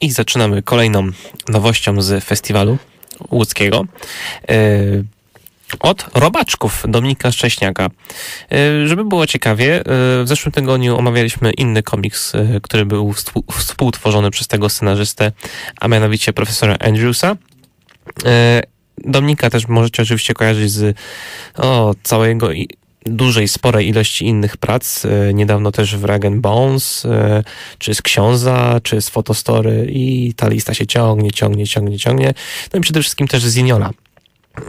I zaczynamy kolejną nowością z festiwalu łódzkiego. E, od robaczków Dominika Szcześniaka. E, żeby było ciekawie, e, w zeszłym tygodniu omawialiśmy inny komiks, który był współtworzony przez tego scenarzystę, a mianowicie profesora Andrewsa. Dominika też możecie oczywiście kojarzyć z o, całego dużej, sporej ilości innych prac. E, niedawno też w Rag Bones, e, czy z Książa, czy z Fotostory i ta lista się ciągnie, ciągnie, ciągnie, ciągnie. No i przede wszystkim też z Ziniola.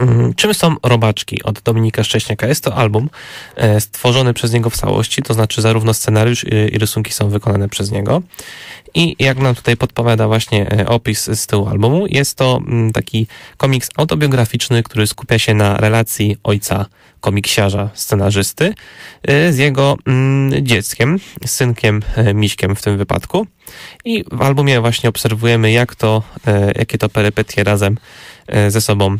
Mm, czym są Robaczki od Dominika Szcześniaka? Jest to album e, stworzony przez niego w całości, to znaczy zarówno scenariusz i rysunki są wykonane przez niego. I jak nam tutaj podpowiada właśnie opis z tyłu albumu, jest to mm, taki komiks autobiograficzny, który skupia się na relacji ojca komiksiarza, scenarzysty, z jego mm, dzieckiem, synkiem e, Miśkiem w tym wypadku. I w albumie właśnie obserwujemy, jak to, e, jakie to perypetie razem e, ze sobą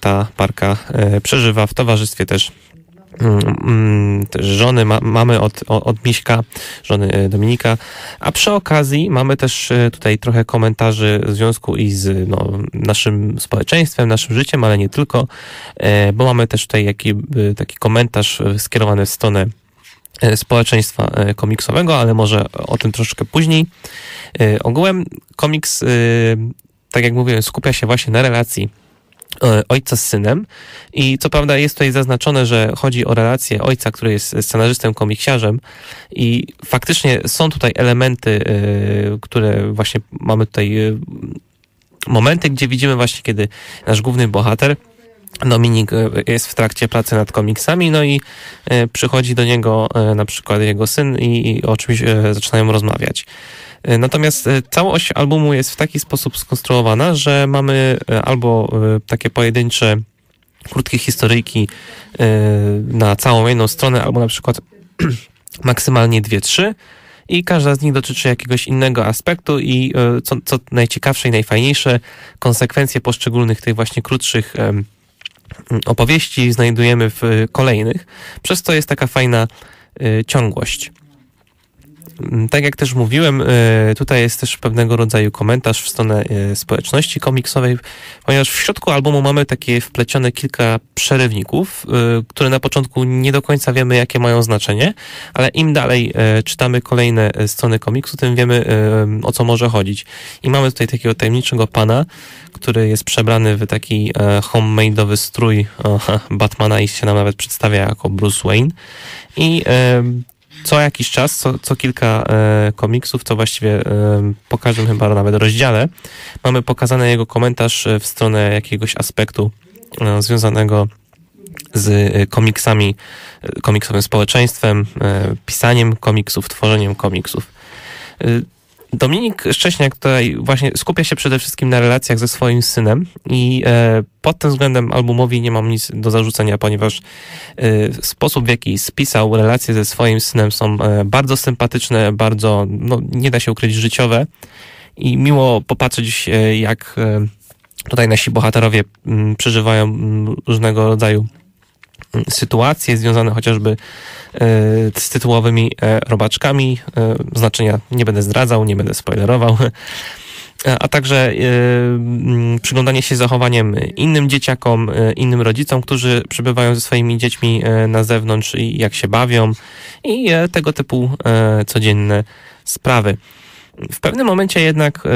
ta parka przeżywa w towarzystwie też Mm, mm, żony ma, mamy od, od Miśka, żony e, Dominika, a przy okazji mamy też e, tutaj trochę komentarzy w związku i z no, naszym społeczeństwem, naszym życiem, ale nie tylko, e, bo mamy też tutaj jaki, taki komentarz skierowany w stronę społeczeństwa komiksowego, ale może o tym troszkę później. Ogółem komiks, tak jak mówiłem, skupia się właśnie na relacji E, ojca z synem. I co prawda jest tutaj zaznaczone, że chodzi o relację ojca, który jest scenarzystem, komiksiarzem i faktycznie są tutaj elementy, e, które właśnie mamy tutaj e, momenty, gdzie widzimy właśnie, kiedy nasz główny bohater Dominik jest w trakcie pracy nad komiksami, no i przychodzi do niego na przykład jego syn i, i oczywiście zaczynają rozmawiać. E, natomiast e, całość albumu jest w taki sposób skonstruowana, że mamy e, albo takie pojedyncze krótkie historyjki na całą jedną stronę, albo na przykład maksymalnie dwie, trzy i każda z nich dotyczy jakiegoś innego aspektu i co, co najciekawsze i najfajniejsze, konsekwencje poszczególnych tych właśnie krótszych opowieści znajdujemy w kolejnych, przez to jest taka fajna ciągłość. Mm, tak jak też mówiłem, e, tutaj jest też pewnego rodzaju komentarz w stronę e, społeczności komiksowej, ponieważ w środku albumu mamy takie wplecione kilka przerywników, e, które na początku nie do końca wiemy, jakie mają znaczenie, ale im dalej czytamy kolejne strony komiksu, tym wiemy, o co może chodzić. I mamy tutaj takiego tajemniczego pana, który jest przebrany w taki homemade'owy strój Batmana i się nam nawet przedstawia jako Bruce Wayne. I co jakiś czas, co, co kilka e, komiksów, to właściwie e, po każdym chyba nawet rozdziale, mamy pokazany jego komentarz e, w stronę jakiegoś aspektu e, związanego z e, komiksami, e, komiksowym społeczeństwem, pisaniem komiksów, tworzeniem komiksów. Dominik Szcześniak tutaj właśnie skupia się przede wszystkim na relacjach ze swoim synem i e, pod tym względem albumowi nie mam nic do zarzucenia, ponieważ e, sposób w jaki spisał relacje ze swoim synem są e, bardzo sympatyczne, bardzo, no nie da się ukryć, życiowe. I miło popatrzeć jak tutaj nasi bohaterowie mm, przeżywają mm, różnego rodzaju sytuacje związane chociażby E, z tytułowymi e, robaczkami. E, znaczenia nie będę zdradzał, nie będę spoilerował a także przyglądanie się zachowaniem innym dzieciakom, innym rodzicom, którzy przebywają ze swoimi dziećmi na zewnątrz i jak się bawią i tego typu codzienne sprawy. W pewnym momencie jednak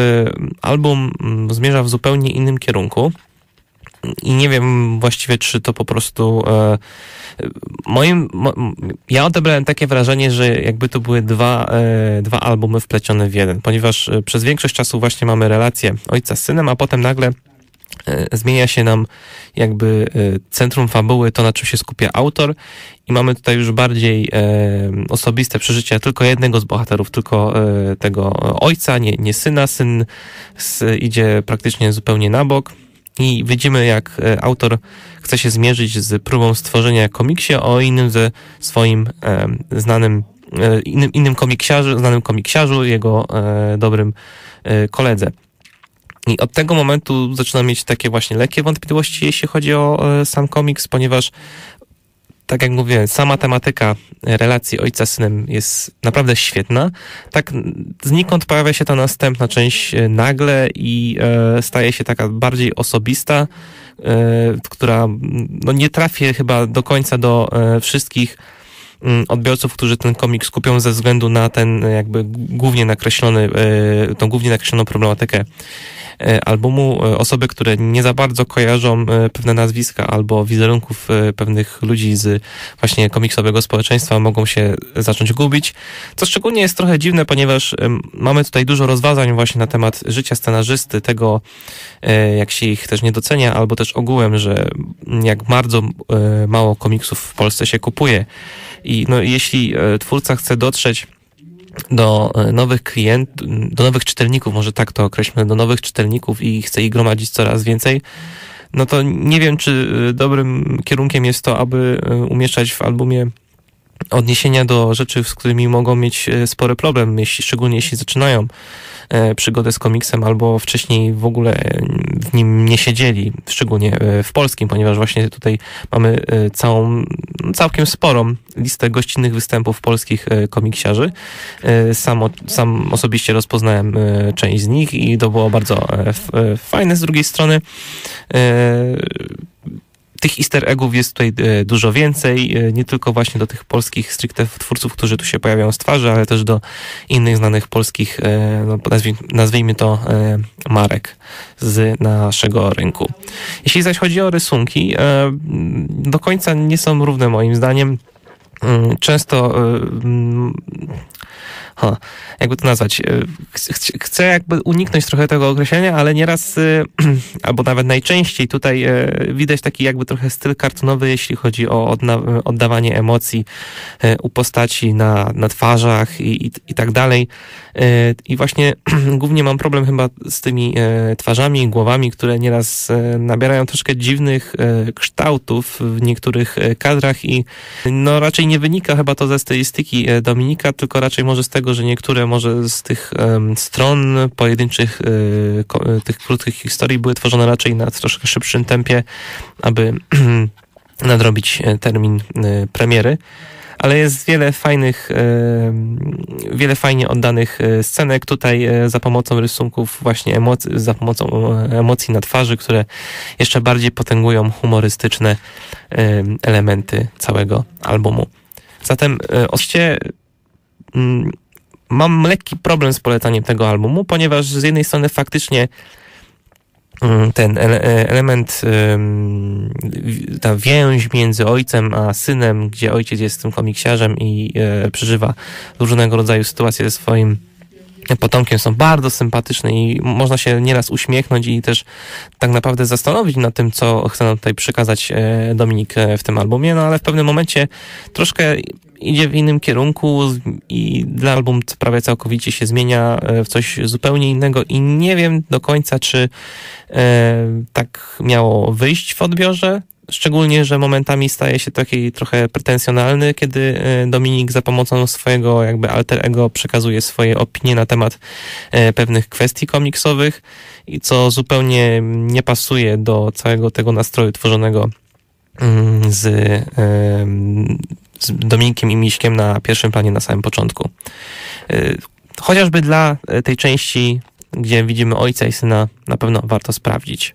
album zmierza w zupełnie innym kierunku i nie wiem właściwie, czy to po prostu Moim, mo, ja odebrałem takie wrażenie, że jakby to były dwa, e, dwa albumy wplecione w jeden, ponieważ e, przez większość czasu właśnie mamy relację ojca z synem, a potem nagle e, zmienia się nam jakby e, centrum fabuły, to na czym się skupia autor i mamy tutaj już bardziej e, osobiste przeżycia tylko jednego z bohaterów, tylko e, tego ojca, nie, nie syna. Syn idzie praktycznie zupełnie na bok i widzimy, jak e, autor chce się zmierzyć z próbą stworzenia komiksie o innym ze swoim e, znanym, e, innym, innym komiksiarzu, znanym komiksiarzu, jego dobrym koledze. I od tego momentu zaczyna mieć takie właśnie lekkie wątpliwości, jeśli chodzi o sam komiks, ponieważ tak jak mówiłem, sama tematyka relacji ojca z synem jest naprawdę świetna. Tak znikąd pojawia się ta następna część e, nagle i e, staje się taka bardziej osobista, e, która no, nie trafi chyba do końca do e, wszystkich odbiorców, którzy ten komik skupią ze względu na ten jakby głównie nakreślony, e, tą głównie nakreśloną problematykę E, albumu. E, osoby, które nie za bardzo kojarzą e, pewne nazwiska albo wizerunków pewnych ludzi z właśnie komiksowego społeczeństwa mogą się zacząć gubić. Co szczególnie jest trochę dziwne, ponieważ mamy tutaj dużo rozważań właśnie na temat życia scenarzysty, tego jak się ich też nie docenia, albo też ogółem, że jak bardzo mało komiksów w Polsce się kupuje. I no, jeśli twórca chce dotrzeć do e, nowych klientów, do nowych czytelników, może tak to określmy, do nowych czytelników i chce ich gromadzić coraz więcej, no to nie wiem, czy e, dobrym kierunkiem jest to, aby e, umieszczać w albumie odniesienia do rzeczy, z którymi mogą mieć spory problem, jeśli, szczególnie jeśli zaczynają E, przygodę z komiksem albo wcześniej w ogóle w nim nie siedzieli, szczególnie e, w polskim, ponieważ właśnie tutaj mamy e, całą, całkiem sporą listę gościnnych występów polskich komiksiarzy. Sam, sam osobiście rozpoznałem część z nich i to było bardzo fajne. Z drugiej strony tych easter eggów jest tutaj e, dużo więcej, e, nie tylko właśnie do tych polskich stricte twórców, którzy tu się pojawiają z twarzy, ale też do innych znanych polskich, e, no, nazwijmy to marek z naszego rynku. Jeśli zaś chodzi o rysunki, do końca nie są równe moim zdaniem. Mm, często ha, jakby to nazwać, e, chcę jakby uniknąć trochę tego określenia, ale nieraz, e, albo nawet najczęściej tutaj e, widać taki jakby trochę styl kartonowy, jeśli chodzi o oddawanie emocji u postaci na, na twarzach i, i, i tak dalej. I właśnie głównie mam problem chyba z tymi twarzami głowami, które nieraz nabierają troszkę dziwnych kształtów w niektórych kadrach i no raczej nie wynika chyba to ze stylistyki Dominika, tylko raczej może z tego, że niektóre może z tych um, stron pojedynczych, y, tych krótkich historii były tworzone raczej na troszkę szybszym tempie, aby nadrobić e, termin y, premiery ale jest wiele fajnych, wiele fajnie oddanych scenek tutaj za pomocą rysunków, właśnie emocji, za pomocą emocji na twarzy, które jeszcze bardziej potęgują humorystyczne elementy całego albumu. Zatem mm, mam lekki problem z polecaniem tego albumu, ponieważ z jednej strony faktycznie mm, ten element, ta więź między ojcem a synem, gdzie ojciec jest tym komiksiarzem i e, przeżywa różnego rodzaju sytuacje ze swoim potomkiem są bardzo sympatyczne i można się nieraz uśmiechnąć i też tak naprawdę zastanowić nad tym, co chce nam tutaj przekazać e, Dominik e, w tym albumie, no ale w pewnym momencie troszkę idzie w innym kierunku i dla album prawie całkowicie się zmienia e, w coś zupełnie innego i nie wiem do końca, czy tak miało wyjść w odbiorze, Szczególnie, że momentami staje się taki trochę pretensjonalny, kiedy e, Dominik za pomocą swojego jakby alter ego przekazuje swoje opinie na temat pewnych kwestii komiksowych i co zupełnie nie pasuje do całego tego nastroju tworzonego mm, z z Dominikiem i Miśkiem na pierwszym planie na samym początku. Y, chociażby dla tej części, gdzie widzimy ojca i syna, na pewno warto sprawdzić.